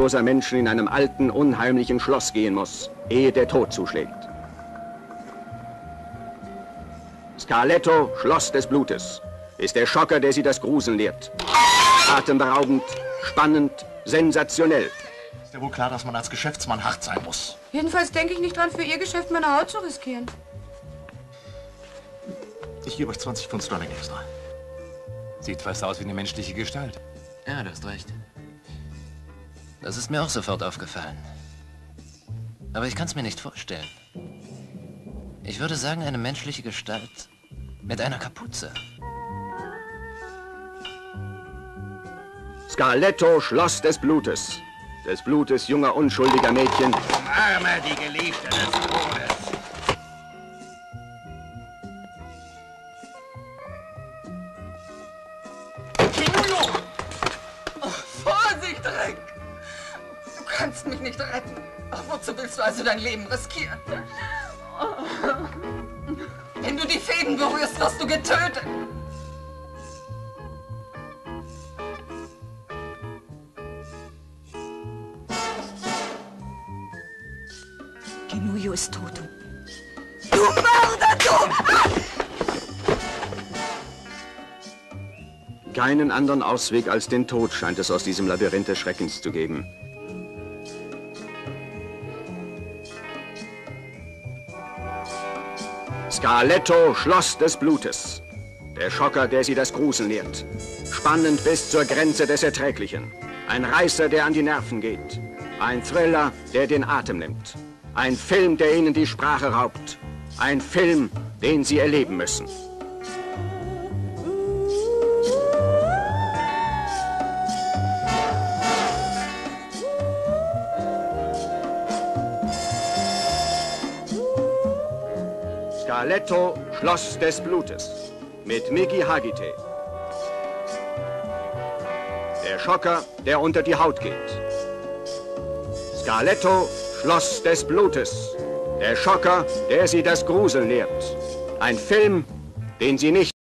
loser Menschen in einem alten, unheimlichen Schloss gehen muss, ehe der Tod zuschlägt. Scarletto, Schloss des Blutes, ist der Schocker, der sie das Gruseln lehrt. Atemberaubend, spannend, sensationell. Ist ja wohl klar, dass man als Geschäftsmann hart sein muss. Jedenfalls denke ich nicht dran, für Ihr Geschäft meine Haut zu riskieren. Ich gebe euch 20 Pfund Sterling extra. Sieht fast aus wie eine menschliche Gestalt. Ja, du hast recht. Das ist mir auch sofort aufgefallen. Aber ich kann es mir nicht vorstellen. Ich würde sagen, eine menschliche Gestalt mit einer Kapuze. Scarletto, Schloss des Blutes. Des Blutes junger, unschuldiger Mädchen. Arme die Geliebte des kannst mich nicht retten. Ach, wozu willst du also dein Leben riskieren? Wenn du die Fäden berührst, wirst du getötet. Genuyo ist tot. Du Mörder, du! Keinen anderen Ausweg als den Tod scheint es aus diesem Labyrinth des Schreckens zu geben. Scarletto, Schloss des Blutes. Der Schocker, der sie das Gruseln lehrt. Spannend bis zur Grenze des Erträglichen. Ein Reißer, der an die Nerven geht. Ein Thriller, der den Atem nimmt. Ein Film, der ihnen die Sprache raubt. Ein Film, den sie erleben müssen. Scarletto, Schloss des Blutes. Mit Miki Hagite. Der Schocker, der unter die Haut geht. Scarletto, Schloss des Blutes. Der Schocker, der sie das Gruseln lehrt. Ein Film, den sie nicht